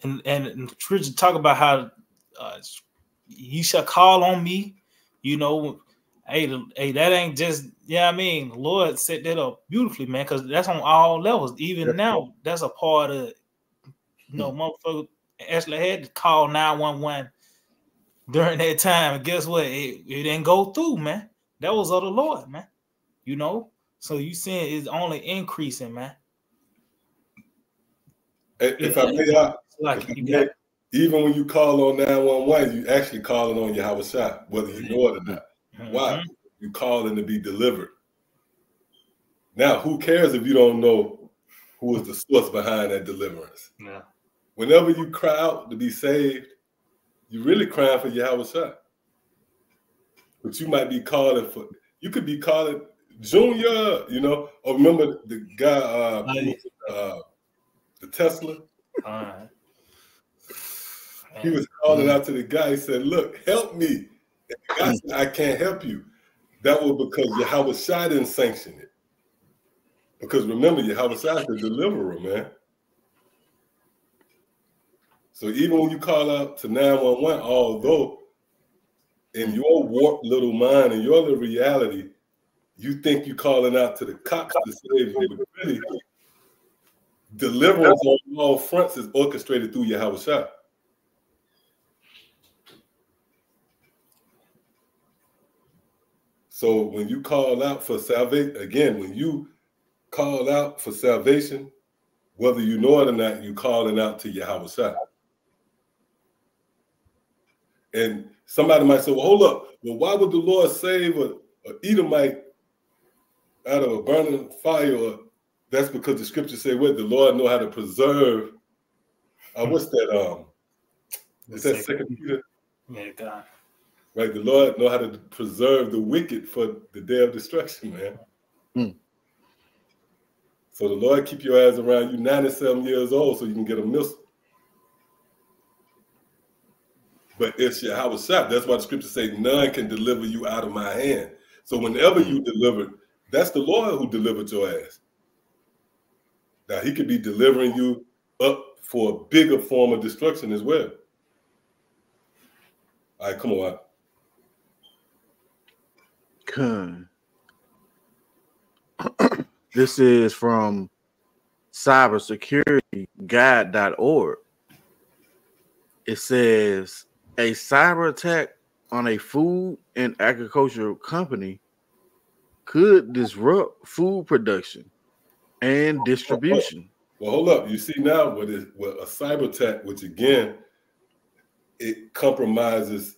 And and, and Scripture talk about how uh, you shall call on me, you know. Hey, hey, that ain't just yeah. I mean, Lord set that up beautifully, man, because that's on all levels. Even now, that's a part of you know, motherfucker actually had to call 911 during that time. And guess what? It, it didn't go through, man. That was of the Lord, man. You know, so you seeing it's only increasing, man. If I may, I, like if I may, even when you call on 911, you actually calling on Yahweh Shah, whether you know it or not. Why? Mhm. You calling to be delivered. Now, who cares if you don't know who is the source behind that deliverance? Yeah. Whenever you cry out to be saved, you really crying for Yahweh Shah. But you might be calling for, you could be calling Junior, you know, or remember the guy, uh, Oh, uh, the Tesla? Right. He was calling out to the guy. He said, Look, help me. And the guy said, I can't help you. That was because Yahweh Shai didn't sanction it. Because remember, Yahweh Shai is the deliverer, man. So even when you call out to 911, although in your warped little mind and your little reality, you think you're calling out to the cops to save you, but really, deliverance on all fronts is orchestrated through Yahweh. So when you call out for salvation, again, when you call out for salvation, whether you know it or not, you're calling out to Yahweh. And somebody might say, well, hold up. Well, why would the Lord save a, a Edomite out of a burning fire? Or, that's because the scripture say what the Lord know how to preserve. Uh, what's that? Um, is that Second Peter? Yeah, God. Right, the Lord know how to preserve the wicked for the day of destruction, man. Hmm. So the Lord keep your eyes around you 97 years old so you can get a missile. But it's Yahweh shot. That's why the scripture say none can deliver you out of my hand. So whenever you deliver, that's the Lord who delivered your ass. Now he could be delivering you up for a bigger form of destruction as well. All right, come on. Come. this is from cybersecurityguide.org. It says a cyber attack on a food and agricultural company could disrupt food production and distribution. Well, hold up. You see now what is what a cyber attack, which again, it compromises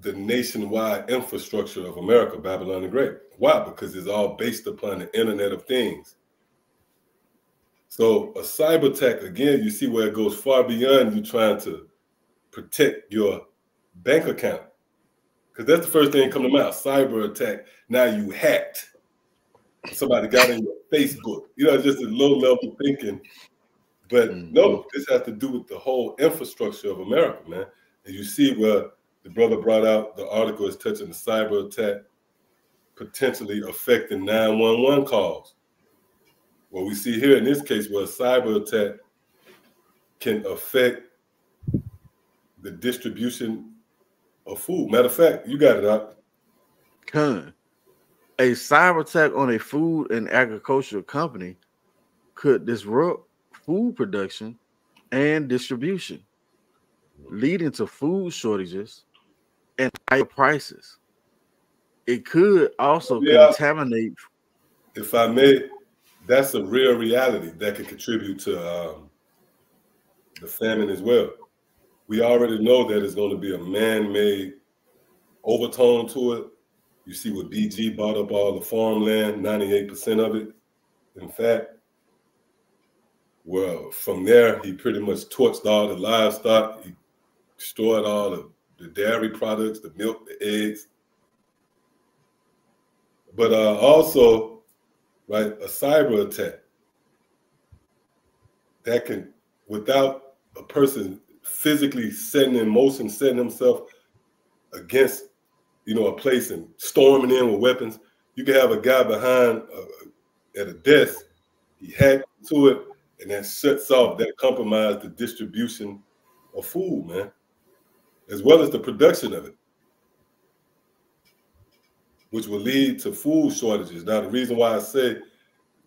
the nationwide infrastructure of America, Babylon the Great. Why? Because it's all based upon the Internet of Things. So a cyber attack, again, you see where it goes far beyond you trying to protect your bank account. Because that's the first thing come to mind, cyber attack. Now you hacked. Somebody got in your Facebook. You know, just a low level thinking. But mm-hmm. no, this has to do with the whole infrastructure of America, man. And you see where the brother brought out the article is touching the cyber attack potentially affecting 911 calls. What we see here in this case where a cyber attack can affect the distribution of food. Matter of fact, you got it up. Con. A cyber attack on a food and agricultural company could disrupt food production and distribution, leading to food shortages and higher prices. It could also yeah. contaminate. If I may, that's a real reality that can contribute to um, the famine as well. We already know that it's going to be a man-made overtone to it. You see what BG bought up all the farmland, 98% of it. In fact, well, from there, he pretty much torched all the livestock. He destroyed all the the dairy products, the milk, the eggs. But uh, also, right, a cyber attack that can, without a person physically setting in motion, setting himself against, you know, a place and storming in with weapons. You can have a guy behind uh, at a desk, he hacked to it, and that shuts off that compromise the distribution of food, man as well as the production of it, which will lead to food shortages. Now, the reason why I say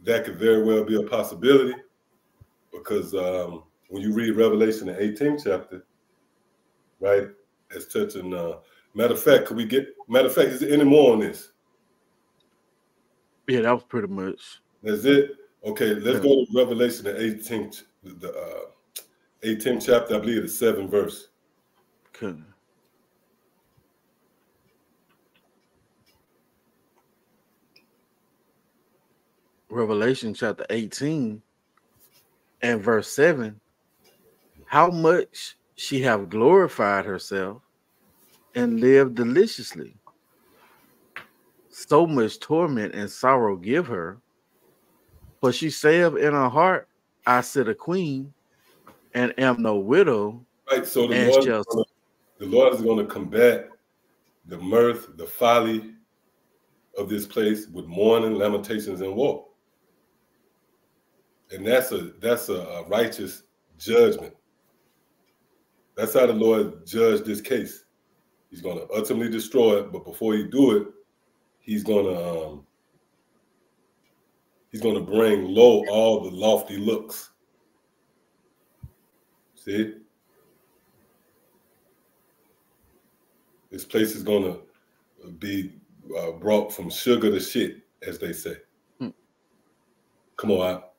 that could very well be a possibility, because um, when you read Revelation, the 18th chapter, right, it's touching. Uh, matter of fact, could we get? Matter of fact, is there any more on this? Yeah, that was pretty much. That's it. Okay, let's yeah. go to Revelation, the 18th, the uh, 18th chapter. I believe the seventh verse. Okay. Revelation chapter 18 and verse 7 how much she have glorified herself and lived deliciously so much torment and sorrow give her for she saith in her heart i sit a queen and am no widow right so the Lord, shall the Lord is going to combat the mirth, the folly of this place with mourning, lamentations, and woe. And that's a that's a, a righteous judgment. That's how the Lord judged this case. He's going to ultimately destroy it, but before he do it, he's going to um, he's going to bring low all the lofty looks. See, This place is gonna be uh, brought from sugar to shit, as they say. Hmm. Come on out.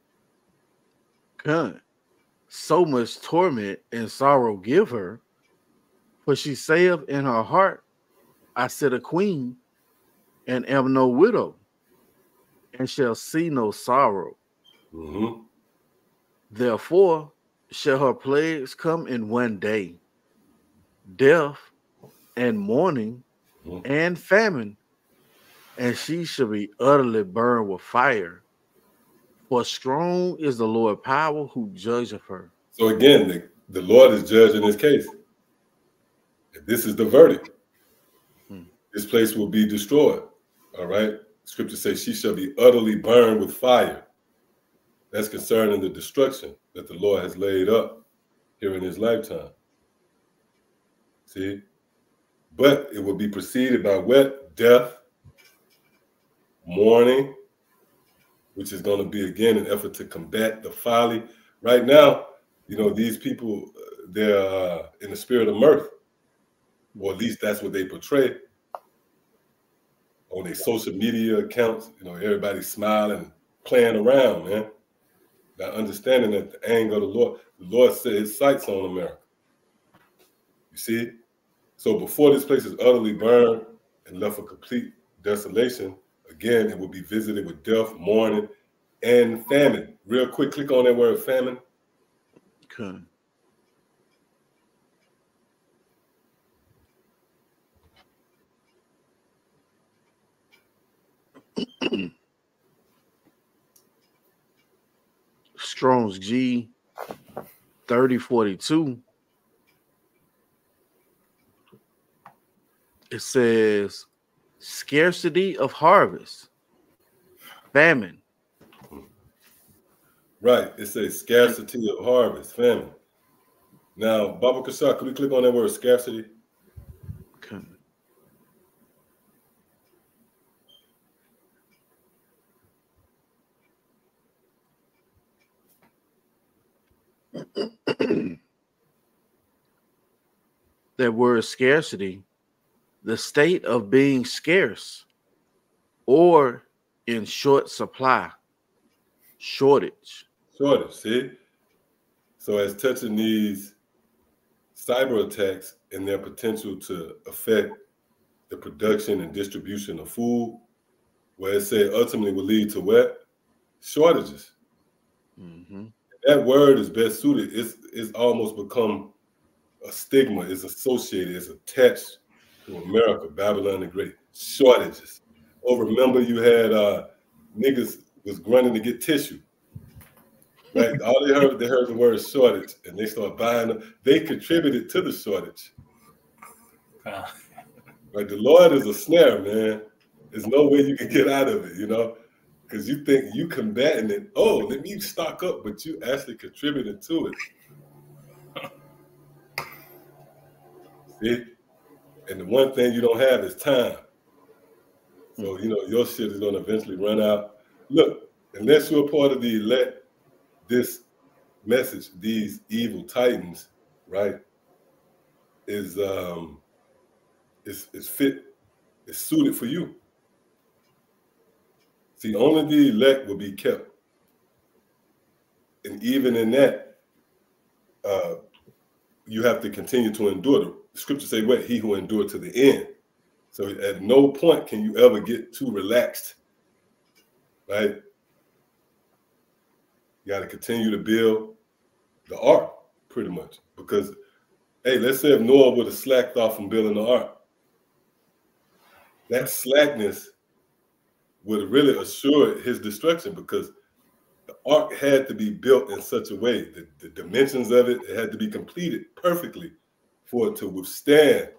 Con. So much torment and sorrow give her, for she saith in her heart, I sit a queen and am no widow, and shall see no sorrow. Mm-hmm. Therefore shall her plagues come in one day death and mourning Mhm. and famine, and she shall be utterly burned with fire. For strong is the Lord power who judgeth her. So again, the, the Lord is judging this case. If this is the verdict, Hmm. this place will be destroyed. All right. Scripture says she shall be utterly burned with fire. That's concerning the destruction that the Lord has laid up here in his lifetime. See? But it will be preceded by what? Death, mourning, which is going to be again an effort to combat the folly. Right now, you know, these people, they're uh, in the spirit of mirth, or at least that's what they portray on their social media accounts. You know, everybody's smiling, playing around, man. Not understanding that the anger of the Lord, the Lord set his sights on America. You see? So before this place is utterly burned and left for complete desolation, again, it will be visited with death, mourning, and famine. Real quick, click on that word famine. Con. Strong's G 3042. It says scarcity of harvest, famine. Right. It says scarcity of harvest, famine. Now, Baba Kasha, can we click on that word scarcity? Con. that word scarcity, the state of being scarce or in short supply, shortage. Shortage, see? So as touching these cyber attacks and their potential to affect the production and distribution of food, where it said ultimately will lead to what? Shortages. Mhm. That word is best suited. It's it's almost become a stigma. It's associated. It's attached to America, Babylon the Great. Shortages. Oh, remember you had uh niggas was grunting to get tissue. Right? All they heard, they heard the word shortage, and they started buying them. They contributed to the shortage. Uh, Like the Lord is a snare, man. There's no way you can get out of it, you know, because you think you combating it. Oh, let me stock up, but you actually contributed to it. See, and the one thing you don't have is time. So you know your shit is gonna eventually run out. Look, unless you're a part of the elect, this message, these evil titans, right, is um is is fit, is suited for you. See, only the elect will be kept. And even in that, uh, you have to continue to endure. The scriptures say, what? He who endured to the end. So at no point can you ever get too relaxed, right? You got to continue to build the ark, pretty much. Because, hey, let's say if Noah would have slacked off from building the ark, that slackness would have really assured his destruction because the ark had to be built in such a way that the dimensions of it, it had to be completed perfectly for it to withstand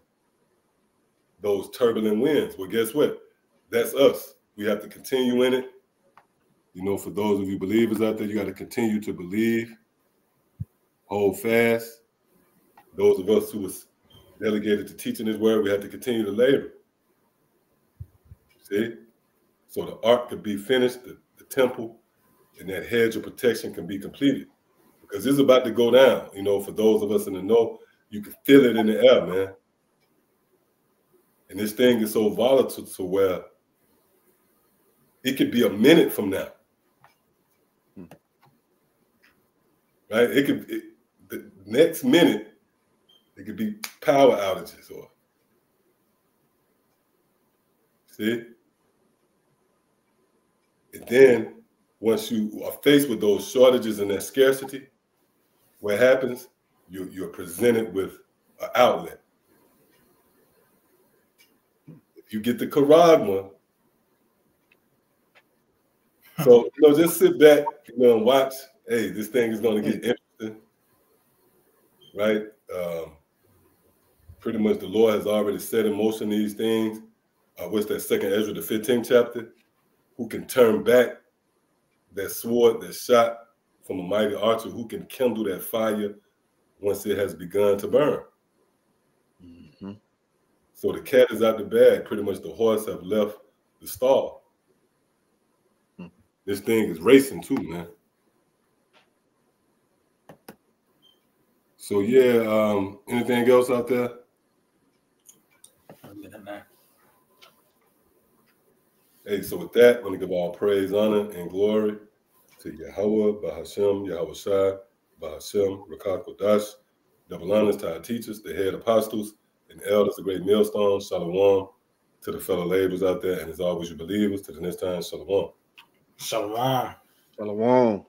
those turbulent winds. Well, guess what? That's us. We have to continue in it. You know, for those of you believers out there, you got to continue to believe, hold fast. Those of us who was delegated to teaching His word, we have to continue to labor. See? So the ark could be finished, the, the temple, and that hedge of protection can be completed. Because it's about to go down. You know, for those of us in the know, you can feel it in the air, man. And this thing is so volatile to where it could be a minute from now. right? It could it, the next minute it could be power outages or see. And then once you are faced with those shortages and that scarcity, what happens? You you're presented with an outlet. If you get the Karagma, so you know, just sit back, you know, and watch. Hey, this thing is going to get interesting, right? Um, pretty much, the Lord has already set in motion these things. Uh, what's that? Second Ezra, the 15th chapter. Who can turn back that sword, that shot from a mighty archer? Who can kindle that fire once it has begun to burn? Mm-hmm. So the cat is out the bag. Pretty much, the horse have left the stall. This thing is racing too, man. So yeah, um, anything else out there? Hey, so with that, I want to give all praise, honor, and glory to Yahweh, Bahashem, Yahawashi, Bahashem, Rakat Kodash, double honors to our teachers, the head apostles, and elders, the great millstone, Shalom, to the fellow laborers out there, and as always, you believers, to the next time, Shalom. Shalom. Shalom.